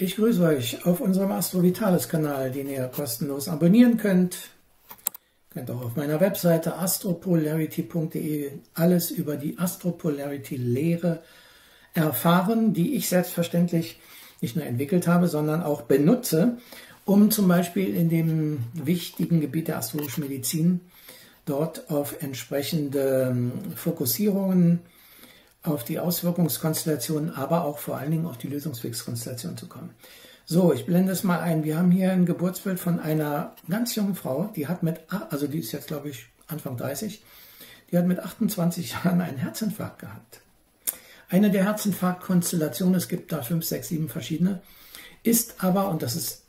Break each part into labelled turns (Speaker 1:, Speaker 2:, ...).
Speaker 1: Ich grüße euch auf unserem Astro Vitalis Kanal, den ihr kostenlos abonnieren könnt. Ihr könnt auch auf meiner Webseite astropolarity.de alles über die Astropolarity Lehre erfahren, die ich selbstverständlich nicht nur entwickelt habe, sondern auch benutze, um zum Beispiel in dem wichtigen Gebiet der astrologischen Medizin dort auf entsprechende Fokussierungen auf die Auswirkungskonstellation, aber auch vor allen Dingen auf die Lösungswegskonstellation zu kommen. So, ich blende es mal ein. Wir haben hier ein Geburtsbild von einer ganz jungen Frau, die hat mit, also die ist jetzt glaube ich Anfang 30, die hat mit 28 Jahren einen Herzinfarkt gehabt. Eine der Herzinfarktkonstellationen, es gibt da fünf, sechs, sieben verschiedene, ist aber, und das ist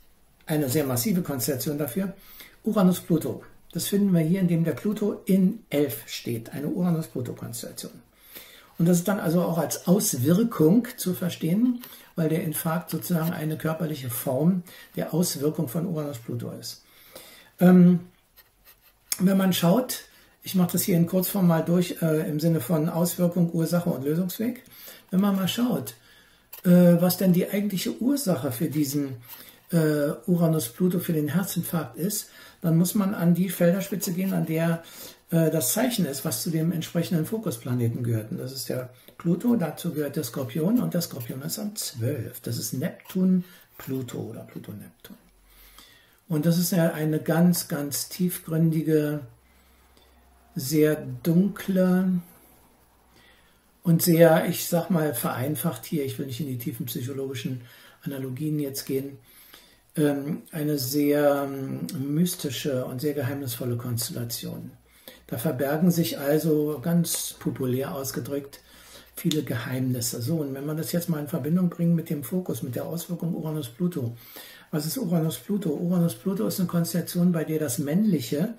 Speaker 1: eine sehr massive Konstellation dafür, Uranus-Pluto. Das finden wir hier, indem der Pluto in 11 steht, eine Uranus-Pluto-Konstellation. Und das ist dann also auch als Auswirkung zu verstehen, weil der Infarkt sozusagen eine körperliche Form der Auswirkung von Uranus-Pluto ist. Ähm, wenn man schaut, ich mache das hier in Kurzform mal durch äh, im Sinne von Auswirkung, Ursache und Lösungsweg. Wenn man mal schaut, äh, was denn die eigentliche Ursache für diesen äh, Uranus-Pluto, für den Herzinfarkt ist, dann muss man an die Felderspitze gehen, an der äh, das Zeichen ist, was zu dem entsprechenden Fokusplaneten gehört. Und das ist der Pluto, dazu gehört der Skorpion und der Skorpion ist am 12. Das ist Neptun, Pluto oder Pluto-Neptun. Und das ist ja eine ganz, ganz tiefgründige, sehr dunkle und sehr, ich sag mal, vereinfacht hier, ich will nicht in die tiefen psychologischen Analogien jetzt gehen, ähm, eine sehr ähm, mystische und sehr geheimnisvolle Konstellation. Da verbergen sich also ganz populär ausgedrückt viele Geheimnisse. So, und wenn wir das jetzt mal in Verbindung bringen mit dem Fokus, mit der Auswirkung Uranus-Pluto. Was ist Uranus-Pluto? Uranus-Pluto ist eine Konstellation, bei der das Männliche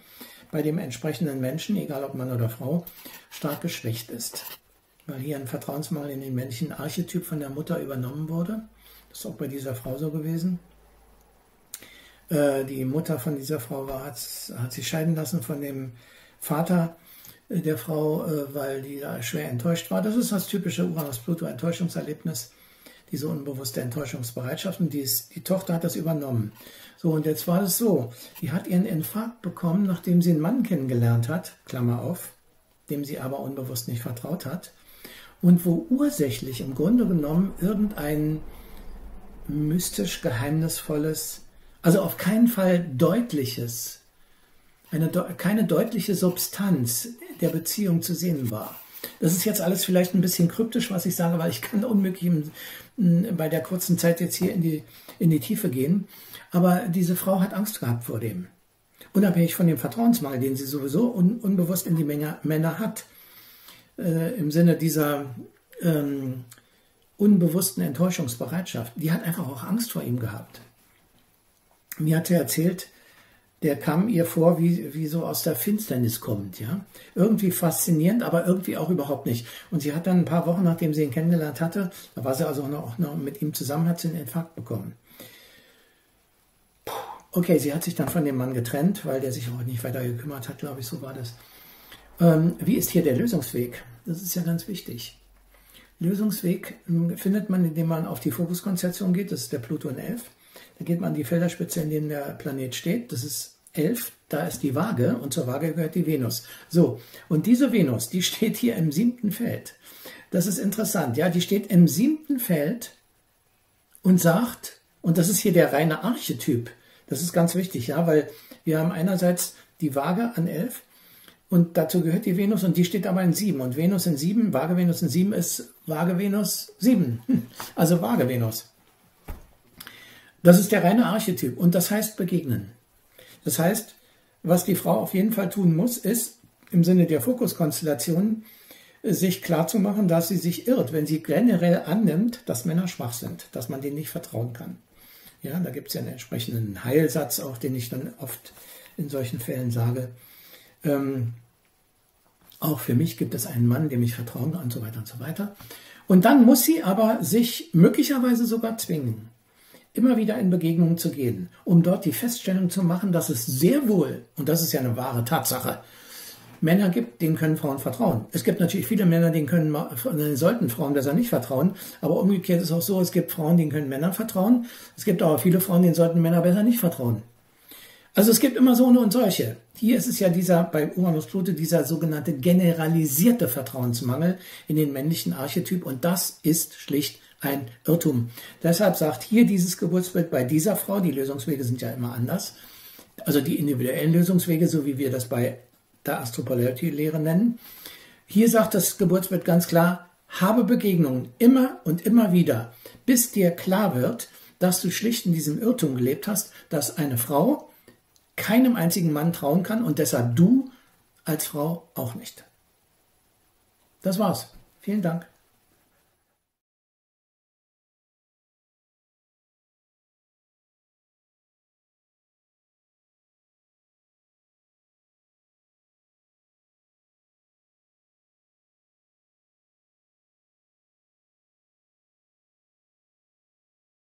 Speaker 1: bei dem entsprechenden Menschen, egal ob Mann oder Frau, stark geschwächt ist. Weil hier ein Vertrauensmangel in den männlichen Archetyp von der Mutter übernommen wurde. Das ist auch bei dieser Frau so gewesen. Äh, die Mutter von dieser Frau war, hat, hat sich scheiden lassen von dem Vater äh, der Frau, äh, weil die da schwer enttäuscht war. Das ist das typische Uranus-Pluto-Enttäuschungserlebnis, diese unbewusste Enttäuschungsbereitschaft. Und die, ist, die Tochter hat das übernommen. So, und jetzt war es so, die hat ihren Infarkt bekommen, nachdem sie einen Mann kennengelernt hat, Klammer auf, dem sie aber unbewusst nicht vertraut hat, und wo ursächlich im Grunde genommen irgendein mystisch geheimnisvolles, also auf keinen Fall deutliches eine, keine deutliche Substanz der Beziehung zu sehen war. Das ist jetzt alles vielleicht ein bisschen kryptisch, was ich sage, weil ich kann unmöglich bei der kurzen Zeit jetzt hier in die, in die Tiefe gehen. Aber diese Frau hat Angst gehabt vor dem. Unabhängig von dem Vertrauensmangel, den sie sowieso un, unbewusst in die Männer, Männer hat. Äh, Im Sinne dieser ähm, unbewussten Enttäuschungsbereitschaft. Die hat einfach auch Angst vor ihm gehabt. Mir hat sie erzählt, der kam ihr vor, wie, wie so aus der Finsternis kommt, ja. Irgendwie faszinierend, aber irgendwie auch überhaupt nicht. Und sie hat dann ein paar Wochen, nachdem sie ihn kennengelernt hatte, da war sie also noch, noch mit ihm zusammen, hat sie einen Infarkt bekommen. Puh. Okay, sie hat sich dann von dem Mann getrennt, weil der sich auch nicht weiter gekümmert hat, glaube ich, so war das. Ähm, wie ist hier der Lösungsweg? Das ist ja ganz wichtig. Lösungsweg hm, findet man, indem man auf die Fokuskonstellation geht, das ist der Pluto in 11. Da geht man an die Felderspitze, in denen der Planet steht. Das ist 11, da ist die Waage und zur Waage gehört die Venus. So, und diese Venus, die steht hier im siebten Feld. Das ist interessant, ja, die steht im siebten Feld und sagt, und das ist hier der reine Archetyp, das ist ganz wichtig, ja, weil wir haben einerseits die Waage an 11 und dazu gehört die Venus und die steht aber in 7. Und Venus in 7, Waage Venus in 7 ist Waage Venus 7. Also Waage Venus. Das ist der reine Archetyp und das heißt begegnen. Das heißt, was die Frau auf jeden Fall tun muss, ist im Sinne der Fokuskonstellation sich klarzumachen, dass sie sich irrt, wenn sie generell annimmt, dass Männer schwach sind, dass man denen nicht vertrauen kann. Ja, da gibt es ja einen entsprechenden Heilsatz, auch den ich dann oft in solchen Fällen sage. Ähm, auch für mich gibt es einen Mann, dem ich vertrauen kann und so weiter und so weiter. Und dann muss sie aber sich möglicherweise sogar zwingen immer wieder in Begegnungen zu gehen, um dort die Feststellung zu machen, dass es sehr wohl, und das ist ja eine wahre Tatsache, Männer gibt, denen können Frauen vertrauen. Es gibt natürlich viele Männer, denen können, denen sollten Frauen besser nicht vertrauen. Aber umgekehrt ist auch so, es gibt Frauen, denen können Männer vertrauen. Es gibt aber viele Frauen, denen sollten Männer besser nicht vertrauen. Also es gibt immer so eine und solche. Hier ist es ja dieser, bei Uranus Pluto, dieser sogenannte generalisierte Vertrauensmangel in den männlichen Archetyp und das ist schlicht ein Irrtum. Deshalb sagt hier dieses Geburtsbild bei dieser Frau, die Lösungswege sind ja immer anders, also die individuellen Lösungswege, so wie wir das bei der Astropolarity-Lehre nennen. Hier sagt das Geburtsbild ganz klar, habe Begegnungen immer und immer wieder, bis dir klar wird, dass du schlicht in diesem Irrtum gelebt hast, dass eine Frau keinem einzigen Mann trauen kann und deshalb du als Frau auch nicht. Das war's. Vielen Dank.